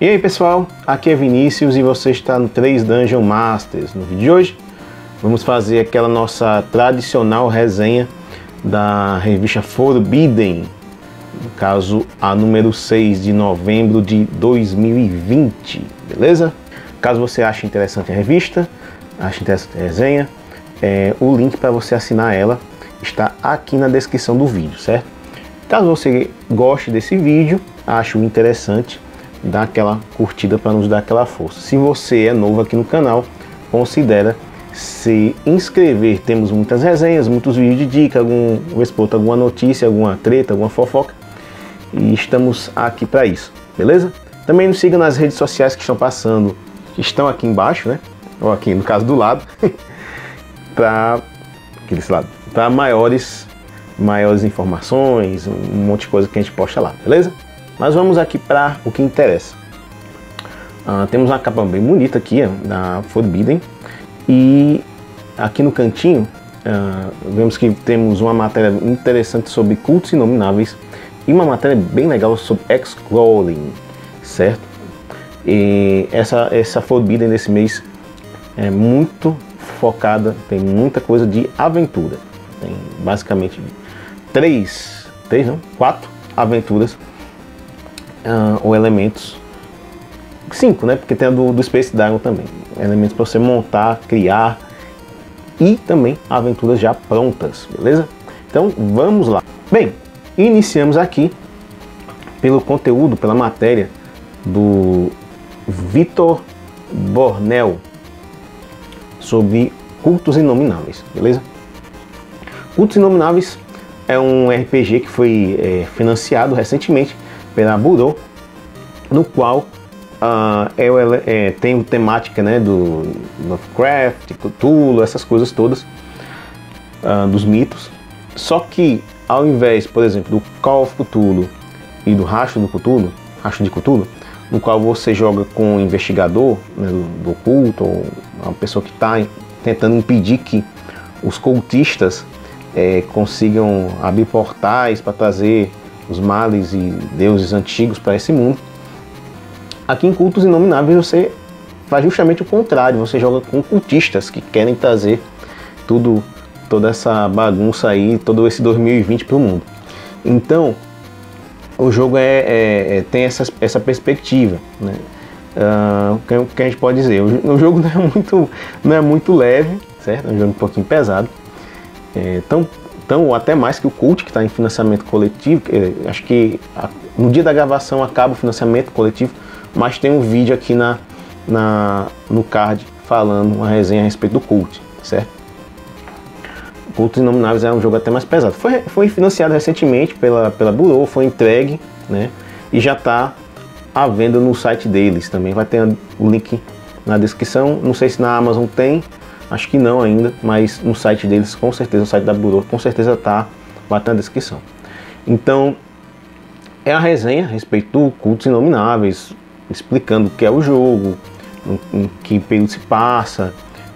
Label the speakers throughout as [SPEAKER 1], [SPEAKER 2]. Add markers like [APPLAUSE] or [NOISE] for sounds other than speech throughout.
[SPEAKER 1] E aí pessoal, aqui é Vinícius e você está no 3 Dungeon Masters. No vídeo de hoje vamos fazer aquela nossa tradicional resenha da revista Forbidden, no caso a número 6 de novembro de 2020, beleza? Caso você ache interessante a revista, ache interessante a resenha, é, o link para você assinar ela está aqui na descrição do vídeo, certo? Caso você goste desse vídeo, ache interessante, dá aquela curtida para nos dar aquela força. Se você é novo aqui no canal, considera se inscrever. Temos muitas resenhas, muitos vídeos de dica, algum resposta, alguma notícia, alguma treta, alguma fofoca. E estamos aqui para isso, beleza? Também nos siga nas redes sociais que estão passando, que estão aqui embaixo, né? Ou aqui no caso do lado, [LAUGHS] para para maiores maiores informações, um monte de coisa que a gente posta lá, beleza? Mas vamos aqui para o que interessa. Uh, temos uma capa bem bonita aqui, ó, da Forbidden. E aqui no cantinho, uh, vemos que temos uma matéria interessante sobre cultos inomináveis e uma matéria bem legal sobre X-Crawling, certo? E essa, essa Forbidden desse mês é muito focada, tem muita coisa de aventura. Tem basicamente três, três não, quatro aventuras uh, ou elementos. Cinco, né? Porque tem a do, do Space Dragon também. Elementos para você montar, criar e também aventuras já prontas, beleza? Então vamos lá. Bem, iniciamos aqui pelo conteúdo, pela matéria do Vitor Bornel sobre cultos inomináveis, beleza? Cultos inomináveis é um RPG que foi é, financiado recentemente pela Burô, no qual uh, é, é, tem temática né, do Lovecraft, Cthulhu, essas coisas todas, uh, dos mitos. Só que ao invés, por exemplo, do Call of Cthulhu e do Racho do Cthulhu, Racho de Cthulhu, no qual você joga com um investigador né, do, do culto, ou uma pessoa que está tentando impedir que os cultistas é, consigam abrir portais para trazer os males e deuses antigos para esse mundo. Aqui em Cultos Inomináveis você faz justamente o contrário, você joga com cultistas que querem trazer tudo, toda essa bagunça aí, todo esse 2020 para o mundo. Então, o jogo é, é, é, tem essa, essa perspectiva, né? Uh, o que a gente pode dizer? O, o, jogo [LAUGHS] não é muito, não é muito leve, certo? É um jogo um pouquinho pesado. É, tão ou até mais que o Cult, que está em financiamento coletivo. acho que no dia da gravação acaba o financiamento coletivo, mas tem um vídeo aqui na, na, no card falando uma resenha a respeito do Cult, certo? Cultos Inomináveis é um jogo até mais pesado. Foi, foi financiado recentemente pela, pela Bureau, foi entregue, né? E já está à venda no site deles também. Vai ter o link na descrição. Não sei se na Amazon tem, Acho que não ainda, mas no site deles, com certeza, no site da Burô, com certeza está lá na descrição. Então, é a resenha a respeito do Cultos Inomináveis, explicando o que é o jogo, em, que período se passa,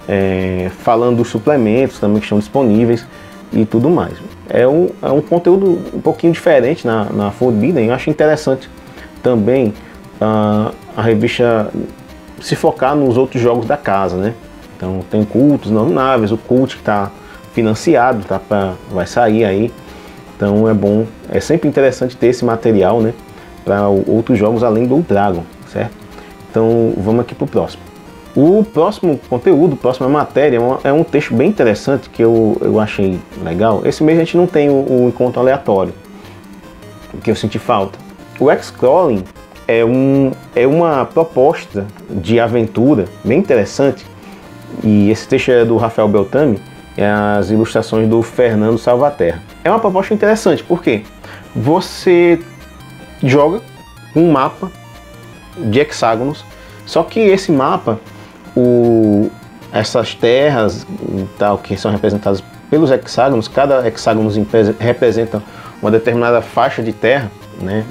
[SPEAKER 1] é, falando dos suplementos também que estão disponíveis e tudo mais. É um, é um conteúdo um pouquinho diferente na, na Forbidden, eu acho interessante também uh, a revista se focar nos outros jogos da casa, né? Então tem cultos nomináveis, o cult que está financiado, tá pra, vai sair aí. Então é bom, é sempre interessante ter esse material, né, para outros jogos além do Dragon, certo? Então vamos aqui para o próximo. O próximo conteúdo, próxima matéria, é, é um texto bem interessante que eu, eu achei legal. Esse mês a gente não tem o, o encontro aleatório, que eu senti falta. O X-Crawling é, um, é uma proposta de aventura bem interessante e esse texto é do Rafael Beltami e as ilustrações do Fernando Salvaterra. É uma proposta interessante, porque você joga um mapa de hexágonos, só que esse mapa, o, essas terras tal, que são representadas pelos hexágonos, cada hexágono representa uma determinada faixa de terra, né?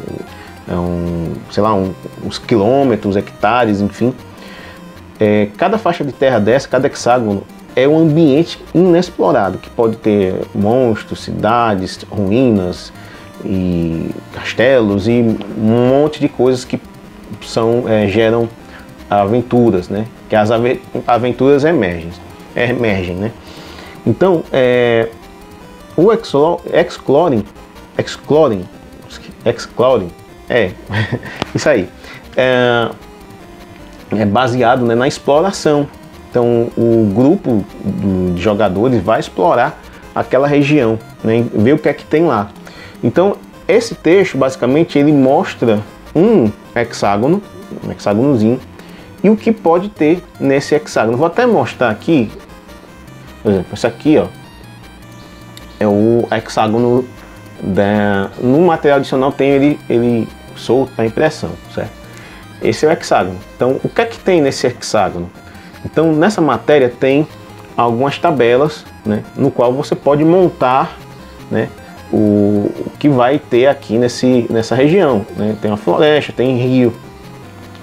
[SPEAKER 1] É um, sei lá, um, uns quilômetros, hectares, enfim. É, cada faixa de terra dessa, cada hexágono, é um ambiente inexplorado, que pode ter monstros, cidades, ruínas e castelos e um monte de coisas que são é, geram aventuras, né? Que as aventuras emergem, emergem, né? Então, é, o Exploring, Exploring, Exploring, é, [LAUGHS] isso aí, é, é baseado né, na exploração. Então, o grupo de jogadores vai explorar aquela região, né, ver o que é que tem lá. Então, esse texto, basicamente, ele mostra um hexágono, um hexágonozinho, e o que pode ter nesse hexágono. Vou até mostrar aqui, por exemplo, esse aqui, ó, é o hexágono da, no material adicional tem ele, ele solto para impressão, certo? Esse é o hexágono. Então, o que é que tem nesse hexágono? Então, nessa matéria tem algumas tabelas, né, no qual você pode montar, né, o, o que vai ter aqui nesse, nessa região. Né? Tem uma floresta, tem rio,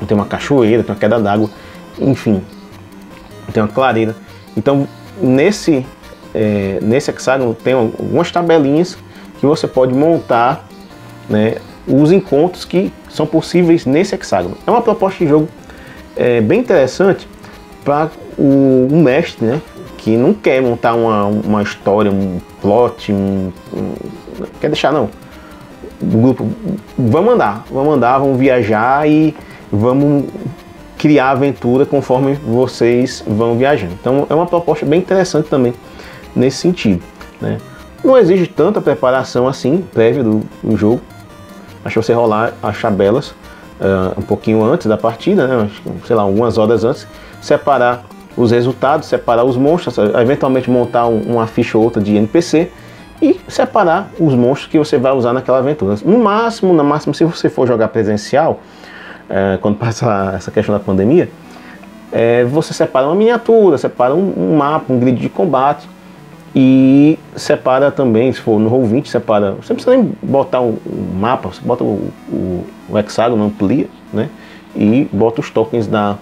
[SPEAKER 1] tem uma cachoeira, tem uma queda d'água, enfim, tem uma clareira. Então, nesse, é, nesse hexágono tem algumas tabelinhas que você pode montar né, os encontros que são possíveis nesse hexágono. É uma proposta de jogo é, bem interessante para o um mestre, né, que não quer montar uma, uma história, um plot, um, um quer deixar não. O grupo, vamos andar, vamos andar, vamos viajar e vamos criar aventura conforme vocês vão viajando. Então é uma proposta bem interessante também nesse sentido. Né? Não exige tanta preparação assim prévia do, do jogo. Acho você rolar as tabelas uh, um pouquinho antes da partida, né? sei lá, algumas horas antes, separar os resultados, separar os monstros, eventualmente montar um, uma ficha ou outra de NPC e separar os monstros que você vai usar naquela aventura. No máximo, no máximo, se você for jogar presencial, é, quando passa essa questão da pandemia, é, você separa uma miniatura, separa um, um, mapa, um grid de combate e separa também, se for no Roll20, separa. Você não precisa nem botar um, um mapa, você bota o, o, o hexágono, amplia, né? E bota os tokens da,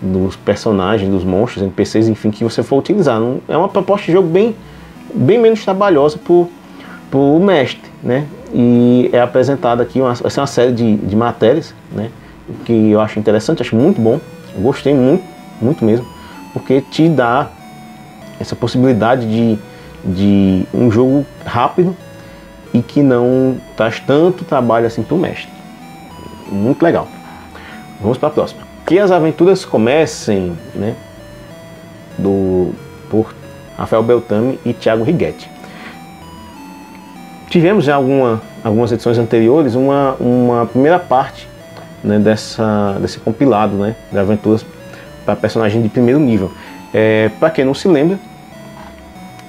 [SPEAKER 1] dos personagens, dos monstros, NPCs, enfim, que você for utilizar. É uma proposta de jogo bem, bem menos trabalhosa para o mestre, né? E é apresentada aqui uma, essa é uma série de, de matérias, né? Que eu acho interessante, acho muito bom, gostei muito, muito mesmo, porque te dá essa possibilidade de, de um jogo rápido e que não traz tanto trabalho assim para o mestre. Muito legal. Vamos para a próxima. Que as aventuras comecem, né, do por Rafael Beltami e Thiago Righetti. Tivemos já alguma, algumas edições anteriores uma, uma primeira parte né, dessa, desse compilado né, de aventuras para personagem de primeiro nível. É, para quem não se lembra,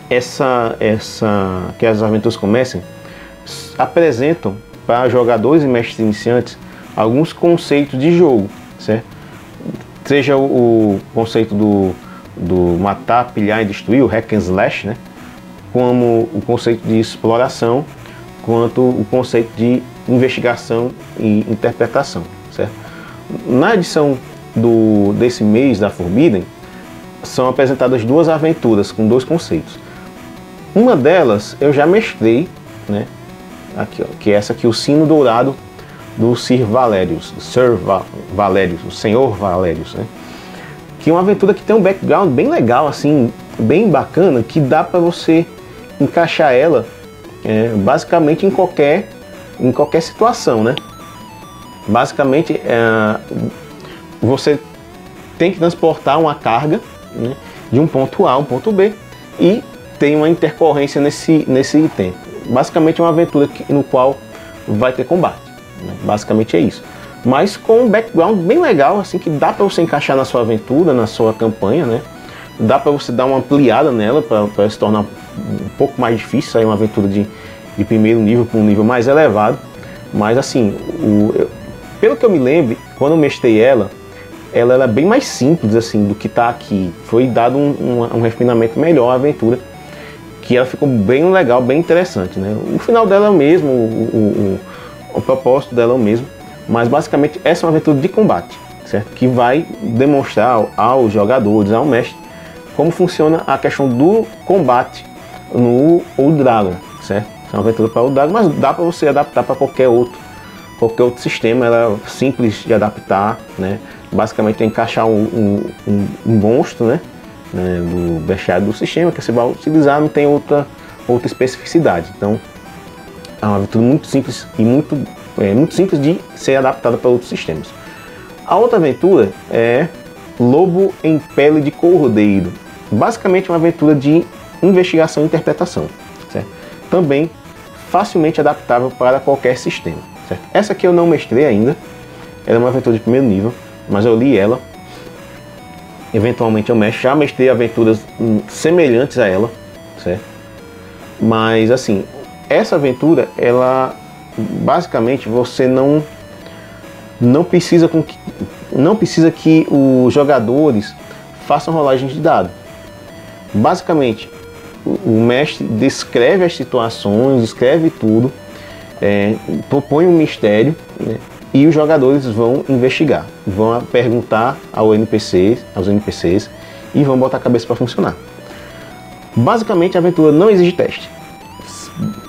[SPEAKER 1] essa, essa que as aventuras comecem apresentam para jogadores e mestres iniciantes alguns conceitos de jogo, certo? Seja o, o conceito do, do matar, pilhar e destruir, o hack and slash, né? como o conceito de exploração, quanto o conceito de investigação e interpretação certo? Na edição do, desse mês da Forbidden, são apresentadas duas aventuras com dois conceitos. Uma delas eu já mestrei, né? Aqui, ó, que é essa aqui, o Sino Dourado do Sir Valérius, Sir Valérius, o Senhor Valérius, né? Que é uma aventura que tem um background bem legal, assim, bem bacana, que dá para você encaixar ela é, basicamente em qualquer, em qualquer situação, né? Basicamente, é, você tem que transportar uma carga né, de um ponto A a um ponto B e tem uma intercorrência nesse, nesse item. Basicamente é uma aventura que, no qual vai ter combate. Né? Basicamente é isso. Mas com um background bem legal, assim, que dá para você encaixar na sua aventura, na sua campanha, né? Dá para você dar uma ampliada nela para se tornar um pouco mais difícil, sair uma aventura de, de primeiro nível para um nível mais elevado. Mas assim, o, pelo que eu me lembro, quando eu mestrei ela, ela era bem mais simples assim do que está aqui. Foi dado um, um, um, refinamento melhor à aventura, que ela ficou bem legal, bem interessante. Né? O final dela é o mesmo, o, o, o propósito dela é o mesmo, mas basicamente essa é uma aventura de combate, certo? Que vai demonstrar aos jogadores, ao mestre, como funciona a questão do combate no Old Dragon, certo? É uma aventura para o Dragon, mas dá para você adaptar para qualquer outro, qualquer outro sistema. Ela é simples de adaptar, né? Basicamente é encaixar um, um, um, monstro, né? né? Do bestiário do sistema que você vai utilizar, não tem outra outra especificidade. Então é uma aventura muito simples e muito é, muito simples de ser adaptada para outros sistemas. A outra aventura é Lobo em Pele de Cordeiro. Basicamente uma aventura de investigação e interpretação. Certo? Também facilmente adaptável para qualquer sistema. Certo? Essa aqui eu não mestrei ainda. Ela é uma aventura de primeiro nível, mas eu li ela. Eventualmente eu mestro. Já mestrei aventuras hum, semelhantes a ela. Certo? Mas assim, essa aventura, ela basicamente você não não precisa com que, não precisa que os jogadores façam rolagem de dado. Basicamente, o, mestre descreve as situações, escreve tudo, é, propõe um mistério né, e os jogadores vão investigar, vão perguntar ao NPC, aos NPCs e vão botar a cabeça para funcionar. Basicamente, a aventura não exige teste.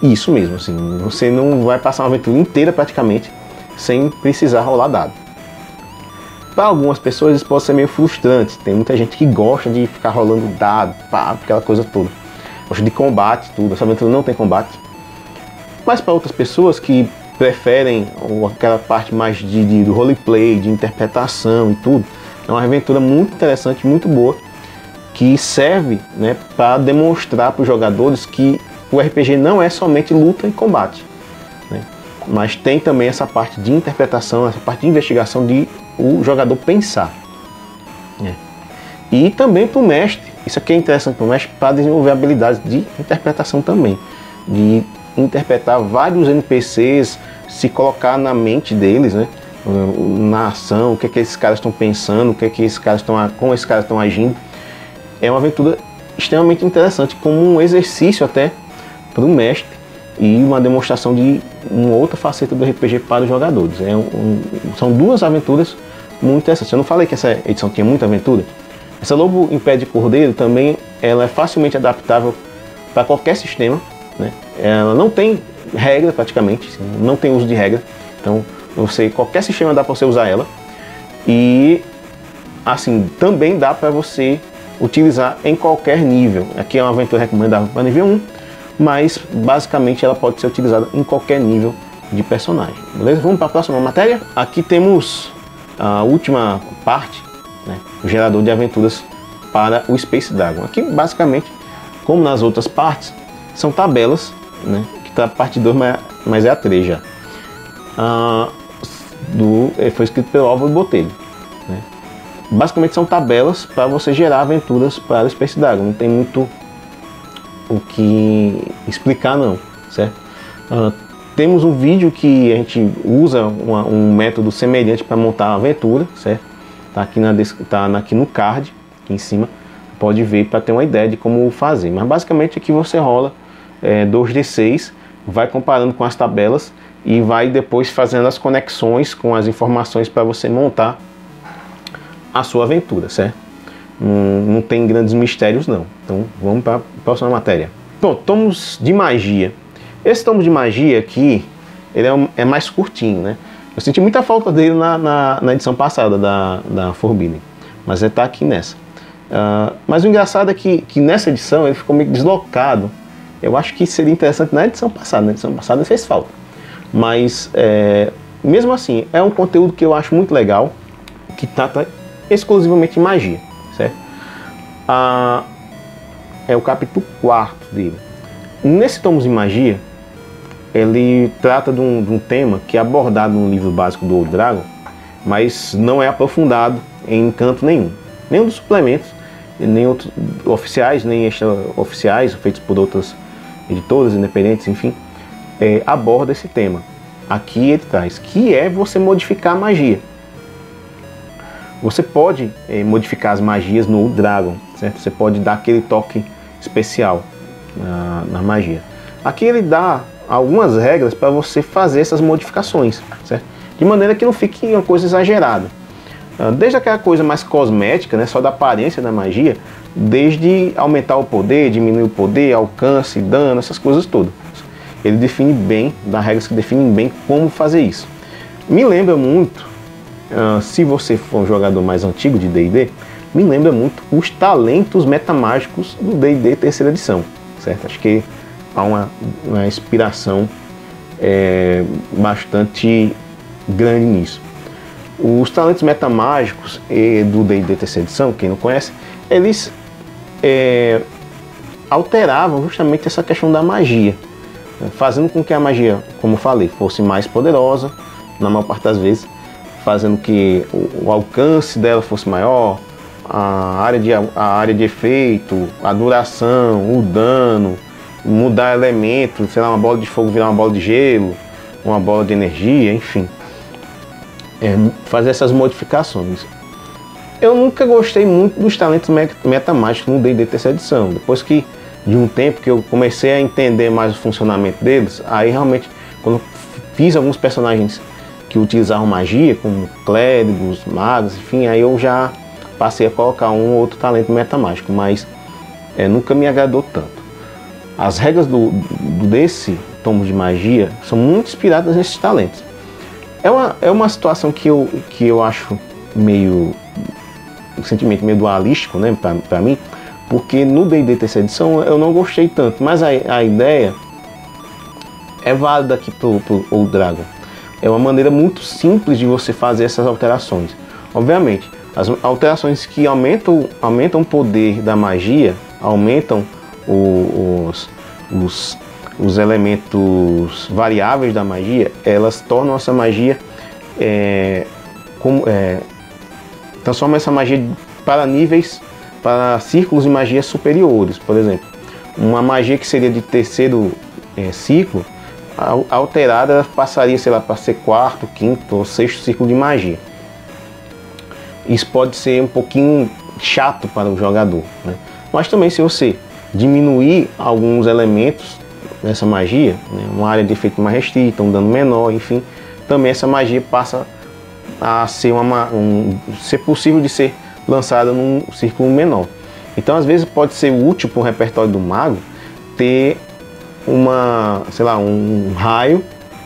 [SPEAKER 1] Isso mesmo, assim, você não vai passar uma aventura inteira praticamente sem precisar rolar dado. Para algumas pessoas isso pode ser meio frustrante. Tem muita gente que gosta de ficar rolando dado, pá, aquela coisa toda. Gosta de combate, tudo. Essa aventura não tem combate. Mas para outras pessoas que preferem aquela parte mais de, de do roleplay, de interpretação e tudo, é uma aventura muito interessante, muito boa, que serve né, para demonstrar para os jogadores que o RPG não é somente luta e combate mas tem também essa parte de interpretação, essa parte de investigação de o jogador pensar. É. E também para o mestre, isso aqui é interessante para o mestre para desenvolver habilidades de interpretação também, de interpretar vários NPCs, se colocar na mente deles, né? na ação, o que é que esses caras estão pensando, o que é que esses caras estão, como esses caras estão agindo. É uma aventura extremamente interessante, como um exercício até para o mestre e uma demonstração de uma outra faceta do RPG para os jogadores. É um, são duas aventuras muito interessantes. Eu não falei que essa edição tinha muita aventura? Essa Lobo em Pé de Cordeiro também ela é facilmente adaptável para qualquer sistema. Né? Ela não tem regra praticamente, não tem uso de regra. Então você qualquer sistema dá para você usar ela. E assim também dá para você utilizar em qualquer nível. Aqui é uma aventura recomendável para nível 1 mas basicamente ela pode ser utilizada em qualquer nível de personagem. Beleza? Vamos para a próxima matéria. Aqui temos a última parte, né, o gerador de aventuras para o Space Dragon. Aqui basicamente, como nas outras partes, são tabelas, né, que está a parte 2, mas é a 3 já. Ah, do, eh, foi escrito pelo Álvaro Botelho. Né. Basicamente são tabelas para você gerar aventuras para o Space Dragon. Não tem muito o que explicar não, certo? Uh, temos um vídeo que a gente usa uma, um método semelhante para montar a aventura, certo? Tá aqui, na, tá aqui no card, aqui em cima, pode ver para ter uma ideia de como fazer. Mas basicamente aqui você rola é, 2d6, vai comparando com as tabelas e vai depois fazendo as conexões com as informações para você montar a sua aventura, certo? Não, não tem grandes mistérios não. Então vamos para a próxima matéria. Pronto, tomos de magia. Esse tomo de magia aqui, ele é, é mais curtinho, né? Eu senti muita falta dele na, na, na edição passada da, da Forbidden, mas ele está aqui nessa. Uh, mas o engraçado é que, que nessa edição ele ficou meio deslocado. Eu acho que seria interessante na edição passada. Na edição passada fez falta. Mas, é, mesmo assim, é um conteúdo que eu acho muito legal, que trata exclusivamente de magia certo? Ah, é o capítulo 4 dele. Nesse Tomos de Magia, ele trata de um, de um, tema que é abordado no livro básico do Old Dragon, mas não é aprofundado em canto nenhum. Nenhum dos suplementos, nem outros oficiais, nem extra-oficiais, feitos por outras editoras independentes, enfim, é, aborda esse tema. Aqui ele traz, que é você modificar a magia. Você pode é, modificar as magias no Dragon, certo? Você pode dar aquele toque especial na, na magia. Aqui ele dá algumas regras para você fazer essas modificações, certo? De maneira que não fique uma coisa exagerada. Ah, desde aquela coisa mais cosmética, né, só da aparência da magia, desde aumentar o poder, diminuir o poder, alcance, dano, essas coisas todas. Ele define bem, dá regras que definem bem como fazer isso. Me lembra muito, uh, se você for um jogador mais antigo de D&D, me lembra muito os talentos metamágicos do D&D terceira edição, certo? Acho que há uma, uma inspiração é, bastante grande nisso. Os talentos metamágicos do D&D terceira edição, quem não conhece, eles é, alteravam justamente essa questão da magia, né? fazendo com que a magia, como falei, fosse mais poderosa, na maior parte das vezes, fazendo que o, o alcance dela fosse maior, a área, de, a área de efeito, a duração, o dano, mudar elementos, sei lá, uma bola de fogo virar uma bola de gelo, uma bola de energia, enfim. É, fazer essas modificações. Eu nunca gostei muito dos talentos metamágicos no D&D terceira edição. Depois que de um tempo que eu comecei a entender mais o funcionamento deles, aí realmente quando fiz alguns personagens que utilizavam magia, como clérigos, magos, enfim, aí eu já passei a colocar um ou outro talento metamágico, mas é, nunca me agradou tanto. As regras do, do, desse tomo de magia são muito inspiradas nesses talentos. É uma, é uma situação que eu, que eu acho meio. Um sentimento meio dualístico né, para mim, porque no D&D terceira edição eu não gostei tanto, mas a, a ideia é válida aqui pro, pro Old Dragon. É uma maneira muito simples de você fazer essas alterações. Obviamente, as alterações que aumentam, aumentam o poder da magia, aumentam o, os, os, os elementos variáveis da magia, elas tornam essa magia é, como, é, transforma essa magia para níveis, para círculos de magia superiores, por exemplo. Uma magia que seria de terceiro é, ciclo, alterada passaria, sei lá, para ser quarto, quinto ou sexto ciclo de magia. Isso pode ser um pouquinho chato para o jogador, né? mas também se você diminuir alguns elementos dessa magia, né? uma área de efeito mais restrita, um dano menor, enfim, também essa magia passa a ser, uma, um, ser possível de ser lançada num círculo menor. Então, às vezes, pode ser útil para o repertório do mago ter uma, sei lá, um raio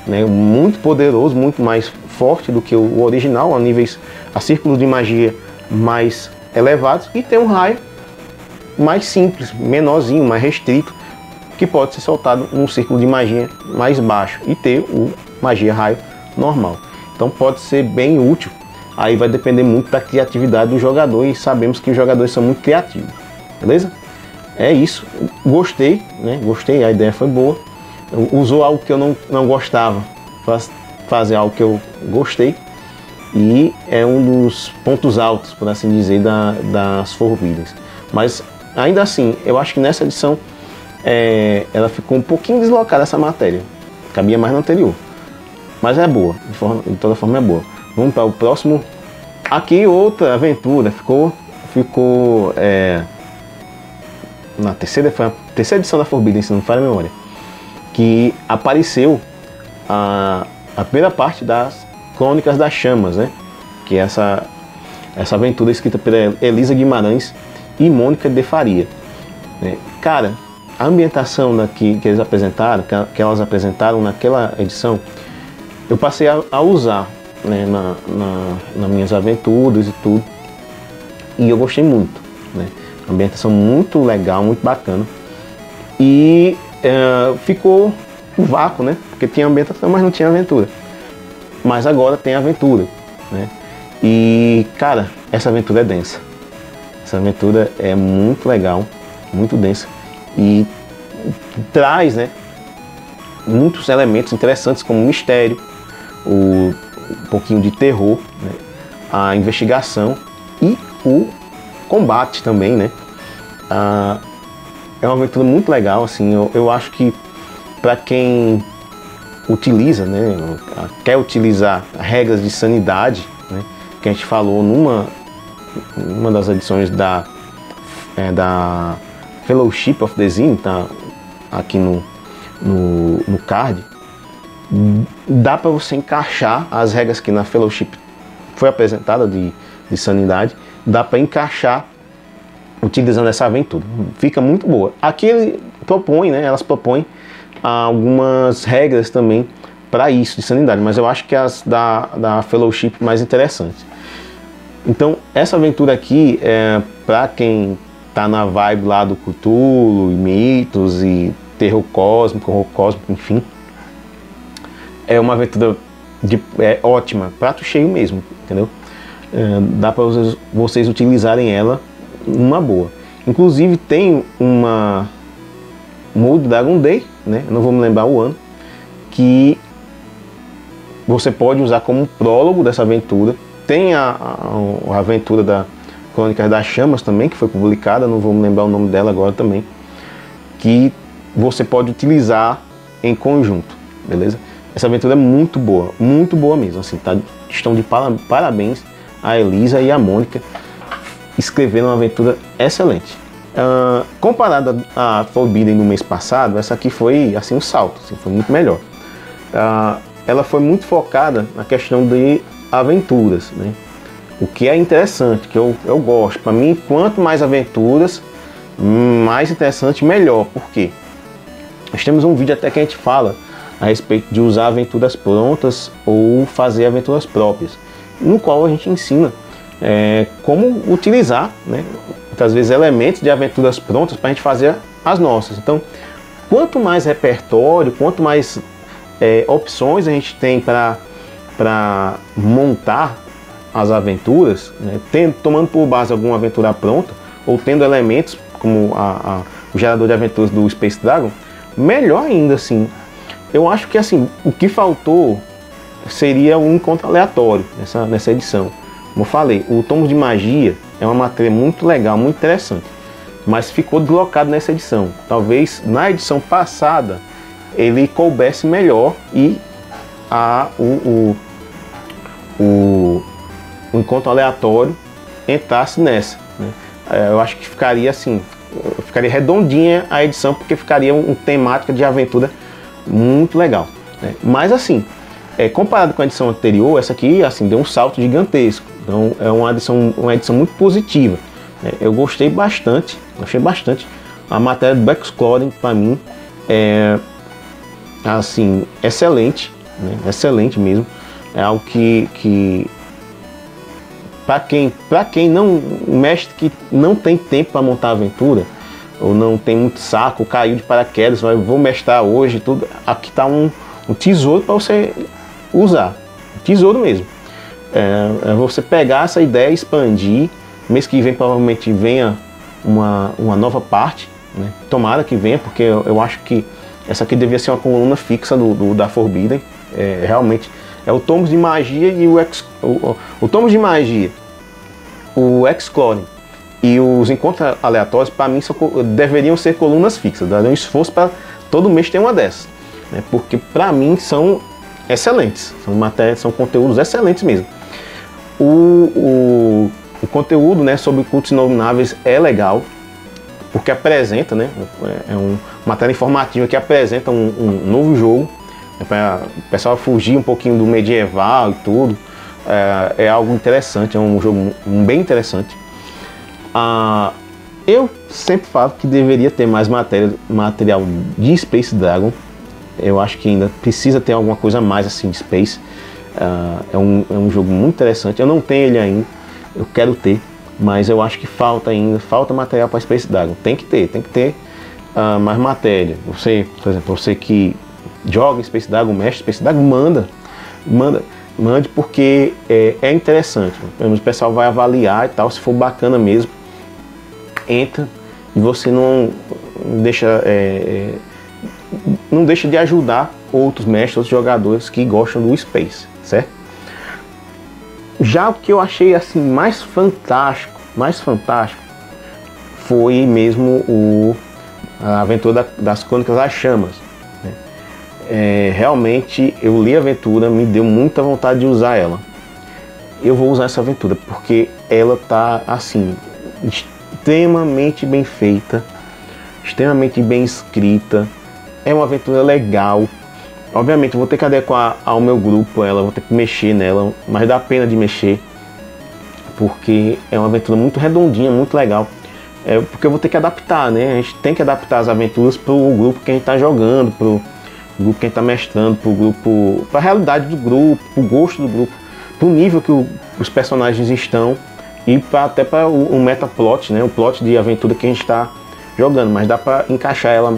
[SPEAKER 1] né, muito poderoso, muito mais forte do que o original, a níveis, a círculos de magia mais elevados, e ter um raio mais simples, menorzinho, mais restrito, que pode ser soltado num círculo de magia mais baixo e ter o magia raio normal. Então pode ser bem útil. Aí vai depender muito da criatividade do jogador e sabemos que os jogadores são muito criativos. Beleza? É isso. Gostei, né? Gostei, a ideia foi boa. Usou algo que eu não, não gostava, faz, fazer algo que eu gostei. E é um dos pontos altos, por assim dizer, da, das Forbidden. Mas ainda assim, eu acho que nessa edição é, ela ficou um pouquinho deslocada essa matéria. Cabia mais na anterior. Mas é boa, de, forma, de toda forma é boa. Vamos para o próximo. Aqui outra aventura. Ficou. Ficou. É, na terceira, foi a terceira edição da Forbidden, se não falha a memória. Que apareceu a, a primeira parte das Crônicas das Chamas, né? Que é essa, essa aventura escrita pela Elisa Guimarães e Mônica de Faria. Né? Cara, a ambientação daqui, que eles apresentaram, que, que elas apresentaram naquela edição, eu passei a, a usar né, na, na, nas minhas aventuras e tudo. E eu gostei muito. Né? Ambientação muito legal, muito bacana. E é, ficou o vácuo, né? Porque tinha ambientação, mas não tinha aventura. Mas agora tem aventura, né? E, cara, essa aventura é densa. Essa aventura é muito legal, muito densa e traz, né, muitos elementos interessantes como mistério, o um pouquinho de terror, né, a investigação e o combate também, né? Ah, é uma aventura muito legal, assim. Eu, eu acho que para quem utiliza, né, quer utilizar regras de sanidade, né, que a gente falou numa uma das edições da, é, da Fellowship of the Zine, tá aqui no, no, no card, dá para você encaixar as regras que na Fellowship foi apresentada de, de sanidade, dá para encaixar utilizando essa aventura. Fica muito boa. Aqui ele propõe, né, elas propõem algumas regras também para isso de sanidade, mas eu acho que as da, da Fellowship mais interessantes. Então, essa aventura aqui é para quem tá na vibe lá do Cthulhu, e mitos e terror cósmico, horror cósmico, enfim. É uma aventura de, é, ótima, prato cheio mesmo, entendeu? É, dá para vocês, vocês utilizarem ela uma boa. Inclusive tem uma Mood Dragon Day, né? Não vou me lembrar o ano, que você pode usar como prólogo dessa aventura. Tem a, a, a aventura da Crônicas das Chamas também, que foi publicada, não vou me lembrar o nome dela agora também, que você pode utilizar em conjunto, beleza? Essa aventura é muito boa, muito boa mesmo, assim, tá, estão de parabéns a Elisa e a Mônica escrevendo uma aventura excelente. Uh, comparada à Forbidden do mês passado, essa aqui foi assim um salto, assim, foi muito melhor. Uh, ela foi muito focada na questão de aventuras, né? O que é interessante, que eu, eu gosto. Para mim, quanto mais aventuras, mais interessante, melhor. Por quê? Nós temos um vídeo até que a gente fala a respeito de usar aventuras prontas ou fazer aventuras próprias, no qual a gente ensina é, como utilizar, né, muitas vezes, elementos de aventuras prontas para a gente fazer as nossas. Então, quanto mais repertório, quanto mais é, opções a gente tem para montar as aventuras, né, tendo, tomando por base alguma aventura pronta, ou tendo elementos como a, a, o gerador de aventuras do Space Dragon, melhor ainda assim. Eu acho que assim, o que faltou seria um encontro aleatório nessa, nessa edição. Como eu falei, o Tomos de Magia é uma matéria muito legal, muito interessante, mas ficou deslocado nessa edição. Talvez na edição passada ele coubesse melhor e a, o, o, o, o encontro aleatório entrasse nessa. Né? É, eu acho que ficaria assim, ficaria redondinha a edição, porque ficaria um, um temática de aventura muito legal. Né? Mas assim, é, comparado com a edição anterior, essa aqui assim deu um salto gigantesco. Então é uma edição, uma edição muito positiva. Né? Eu gostei bastante, achei bastante. A matéria do Backscloring para mim é assim excelente, né? excelente mesmo. É algo que, que para quem, para quem não mestre que não tem tempo para montar aventura ou não tem muito saco, caiu de paraquedas, vai vou mestrar hoje, tudo. Aqui está um, um tesouro para você usar, tesouro mesmo. É, é, você pegar essa ideia, expandir. Mês que vem provavelmente venha uma, uma nova parte, né? tomara que venha, porque eu, eu acho que essa aqui devia ser uma coluna fixa do, do da Forbidden. É, realmente é o Tomos de Magia e o Ex, o, o, o Tomos de Magia, o Exclone e os encontros aleatórios, para mim, deveriam ser colunas fixas. Dar um esforço para todo mês ter uma dessas. Né? Porque para mim são excelentes. São matérias, são conteúdos excelentes mesmo. O, o, o conteúdo né, sobre cultos inomináveis é legal, porque apresenta, né, é um matéria informativa que apresenta um, um novo jogo, é para o pessoal fugir um pouquinho do medieval e tudo. É, é, algo interessante, é um jogo bem interessante. Ah, eu sempre falo que deveria ter mais matéria, material de Space Dragon. Eu acho que ainda precisa ter alguma coisa mais assim de Space. Uh, é, um, é um jogo muito interessante. Eu não tenho ele ainda, eu quero ter, mas eu acho que falta ainda, falta material para Space Dragon. Tem que ter, tem que ter uh, mais matéria. Você, por exemplo, você que joga Space Dragon, mexe Space Dragon, manda, manda, mande porque é, é interessante. O pessoal vai avaliar e tal, se for bacana mesmo, entra e você não deixa é, é não deixa de ajudar outros mestres, outros jogadores que gostam do Space certo? Já o que eu achei assim mais fantástico, mais fantástico, foi mesmo o a aventura da, das Crônicas das Chamas. Né? É, realmente eu li a aventura, me deu muita vontade de usar ela. Eu vou usar essa aventura porque ela tá assim extremamente bem feita, extremamente bem escrita. É uma aventura legal, Obviamente, vou ter que adequar ao meu grupo ela, vou ter que mexer nela, mas dá pena de mexer, porque é uma aventura muito redondinha, muito legal. é, porque eu vou ter que adaptar, né? A gente tem que adaptar as aventuras para o grupo que a gente está jogando, para o grupo que a gente está mestrando, para o grupo, para a realidade do grupo, para o gosto do grupo, para o nível que o, os personagens estão e pra, até para o, o metaplot, né? O plot de aventura que a gente está jogando, mas dá para encaixar ela,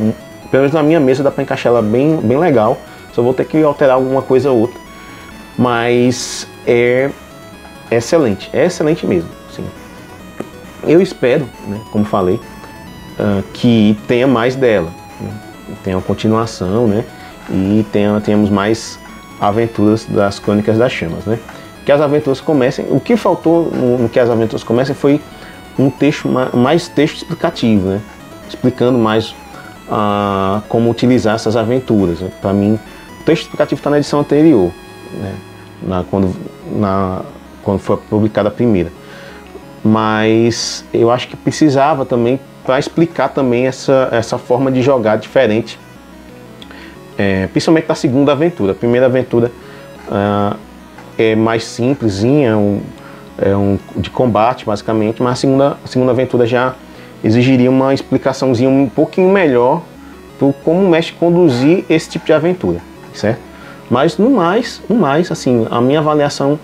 [SPEAKER 1] pelo menos na minha mesa dá para encaixar ela bem, bem legal. Só vou ter que alterar alguma coisa ou outra, mas é excelente, é excelente mesmo. Sim. Eu espero, né, como falei, uh, que tenha mais dela, né, tenha uma continuação, né, e tenha, tenhamos mais aventuras das Crônicas das Chamas, né. Que as aventuras comecem. O que faltou no, no que as aventuras comecem foi um texto mais texto explicativo, né, explicando mais uh, como utilizar essas aventuras. Né. Para mim, o texto explicativo está na edição anterior, né, na, quando, na, quando foi publicada a primeira mas eu acho que precisava também para explicar também essa, essa forma de jogar diferente, é, principalmente da segunda aventura. A primeira aventura é mais simplesinha, é um, é um de combate basicamente, mas a segunda, a segunda aventura já exigiria uma explicaçãozinha um pouquinho melhor do como o mestre conduzir esse tipo de aventura, certo? Mas no mais, no mais, assim, a minha avaliação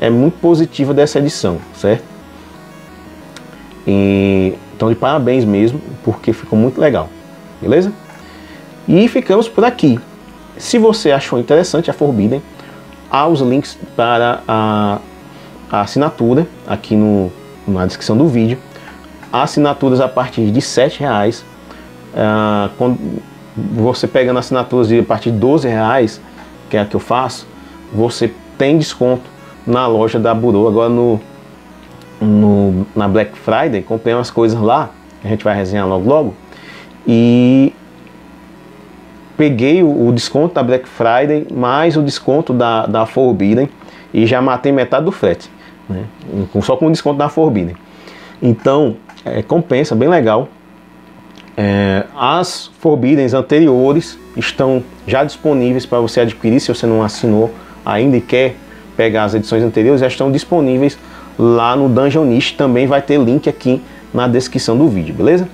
[SPEAKER 1] é muito positiva dessa edição, certo? E, então, de parabéns mesmo, porque ficou muito legal, beleza? E ficamos por aqui. Se você achou interessante a Forbidden, há os links para a, a assinatura aqui no, na descrição do vídeo. Assinaturas a partir de R$ reais. Ah, quando você pegando assinaturas de a partir de 12 reais, que é a que eu faço, você tem desconto na loja da Burô. Agora no no, na Black Friday, comprei umas coisas lá, a gente vai resenhar logo logo, e peguei o, o, desconto da Black Friday mais o desconto da, da Forbidden e já matei metade do frete, né? só com o desconto da Forbidden. Então, é, compensa, bem legal. É, as Forbiddens anteriores estão já disponíveis para você adquirir se você não assinou ainda e quer pegar as edições anteriores, já estão disponíveis lá no Dungeon Niche, também vai ter link aqui na descrição do vídeo, beleza?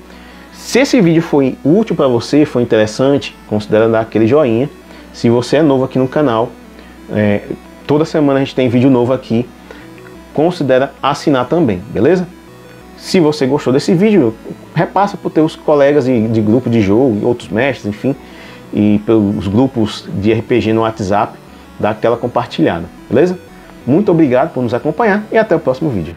[SPEAKER 1] Se esse vídeo foi útil para você, foi interessante, considere dar aquele joinha. Se você é novo aqui no canal, é, toda semana a gente tem vídeo novo aqui, considera assinar também, beleza? Se você gostou desse vídeo, repassa para os teus colegas de, de grupo de jogo, outros mestres, enfim, e pelos grupos de RPG no WhatsApp, dá aquela compartilhada, beleza? Muito obrigado por nos acompanhar e até o próximo vídeo.